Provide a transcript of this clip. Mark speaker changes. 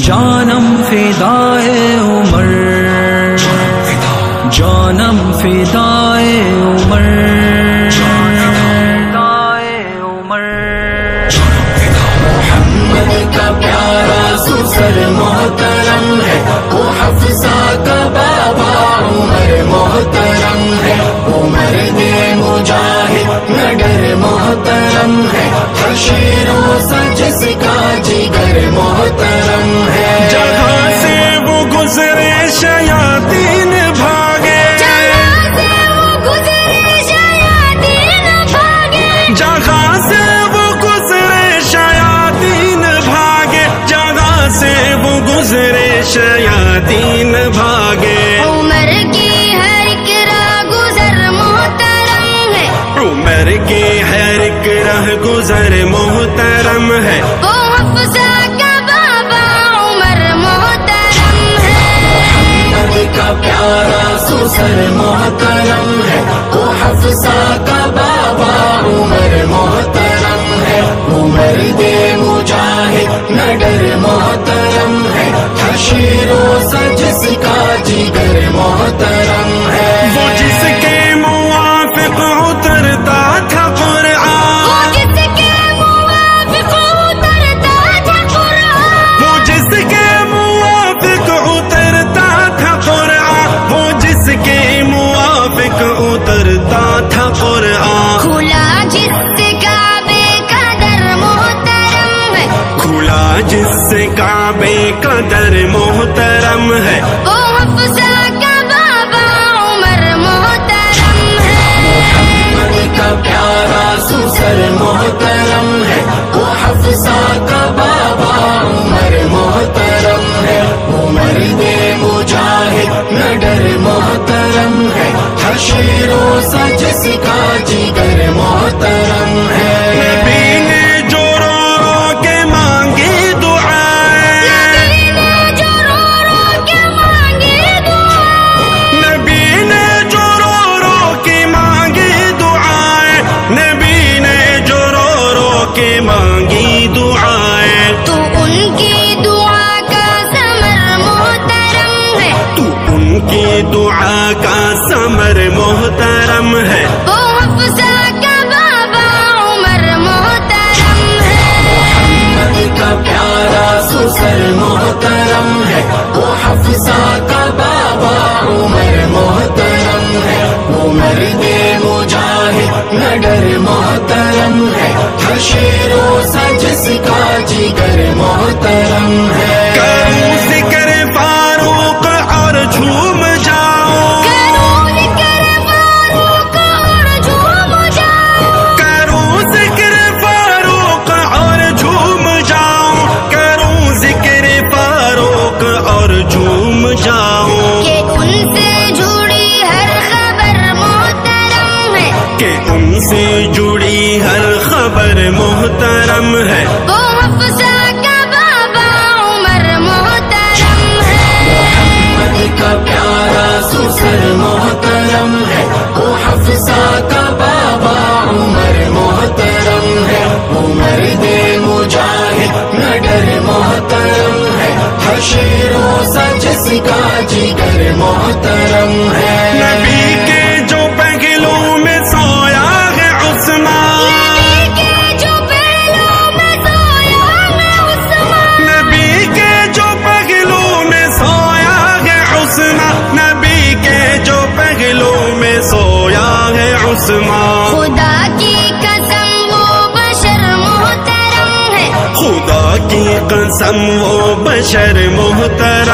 Speaker 1: जानम फिदाए उमर। जानम फिदाए उमर।
Speaker 2: रह गुजर मोहतरम है। वो हफ्सा का बाबा उमर मोहतरम है।
Speaker 3: तो का प्यारा सुसर मोहतरम है। वो हफ्सा का बाबा उमर मोहतरम
Speaker 2: जिससे काबे का दर मोहतरम है। वो हफ्सा का बाबा उमर मोहतरम है।
Speaker 3: मोहम्मद का प्यारा सुसर मोहतरम है। वो हफ्सा का बाबा उमर मोहतरम है। उमर दे मुजाहिद नडर मोहतरम है। हर शेरों सा जिसका जिगर मोहतरम
Speaker 2: दुआ
Speaker 4: का
Speaker 2: समर मोहतरम है। वो हफ्सा का बाबा उमर मोहतरम है।
Speaker 3: मोहम्मद का प्यारा सुसर मोहतरम है। वो हफ्सा का बाबा उमर मोहतरम है। उमर दे मुजाहिद नडर मोहतरम है। शेरों सा जिसका
Speaker 2: कि उनसे जुड़ी हर खबर मोहतरम है। वो हफ्सा
Speaker 4: उस्मान
Speaker 2: खुदा की कसम वो बशर मोहतरम है।
Speaker 4: खुदा की कसम वो बशर मोहतरम।